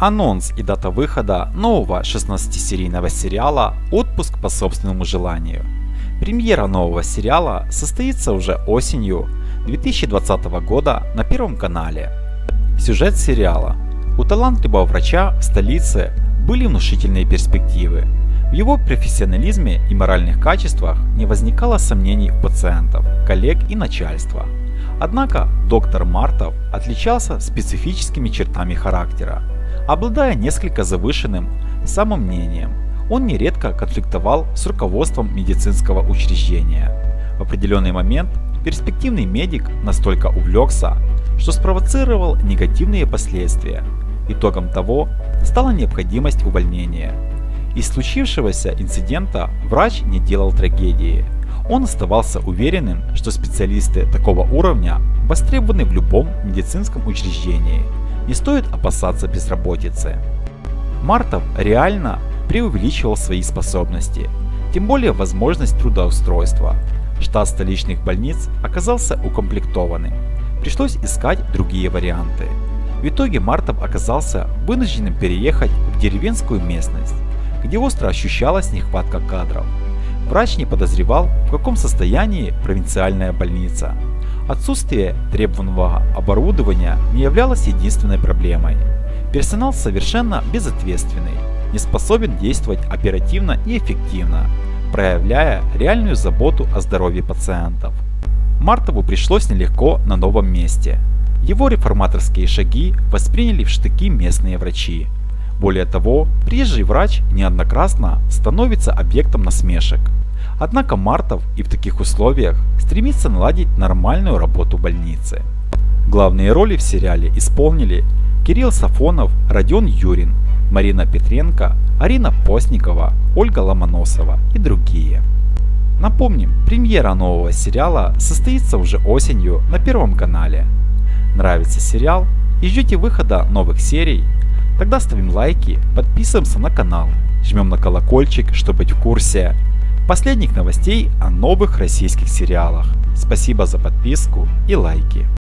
Анонс и дата выхода нового 16-серийного сериала «Отпуск по собственному желанию». Премьера нового сериала состоится уже осенью 2020 года на Первом канале. Сюжет сериала. У талантливого врача в столице были внушительные перспективы. В его профессионализме и моральных качествах не возникало сомнений у пациентов, коллег и начальства. Однако доктор Мартов отличался специфическими чертами характера – Обладая несколько завышенным самомнением, он нередко конфликтовал с руководством медицинского учреждения. В определенный момент перспективный медик настолько увлекся, что спровоцировал негативные последствия. Итогом того стала необходимость увольнения. Из случившегося инцидента врач не делал трагедии. Он оставался уверенным, что специалисты такого уровня востребованы в любом медицинском учреждении – не стоит опасаться безработицы. Мартов реально преувеличивал свои способности, тем более возможность трудоустройства. Штат столичных больниц оказался укомплектованным. Пришлось искать другие варианты. В итоге Мартов оказался вынужденным переехать в деревенскую местность, где остро ощущалась нехватка кадров. Врач не подозревал, в каком состоянии провинциальная больница – Отсутствие требованного оборудования не являлось единственной проблемой. Персонал совершенно безответственный, не способен действовать оперативно и эффективно, проявляя реальную заботу о здоровье пациентов. Мартову пришлось нелегко на новом месте. Его реформаторские шаги восприняли в штыки местные врачи. Более того, приезжий врач неоднократно становится объектом насмешек – Однако Мартов и в таких условиях стремится наладить нормальную работу больницы. Главные роли в сериале исполнили Кирилл Сафонов, Родион Юрин, Марина Петренко, Арина Постникова, Ольга Ломоносова и другие. Напомним, премьера нового сериала состоится уже осенью на Первом канале. Нравится сериал и ждете выхода новых серий? Тогда ставим лайки, подписываемся на канал, жмем на колокольчик, чтобы быть в курсе последних новостей о новых российских сериалах. Спасибо за подписку и лайки.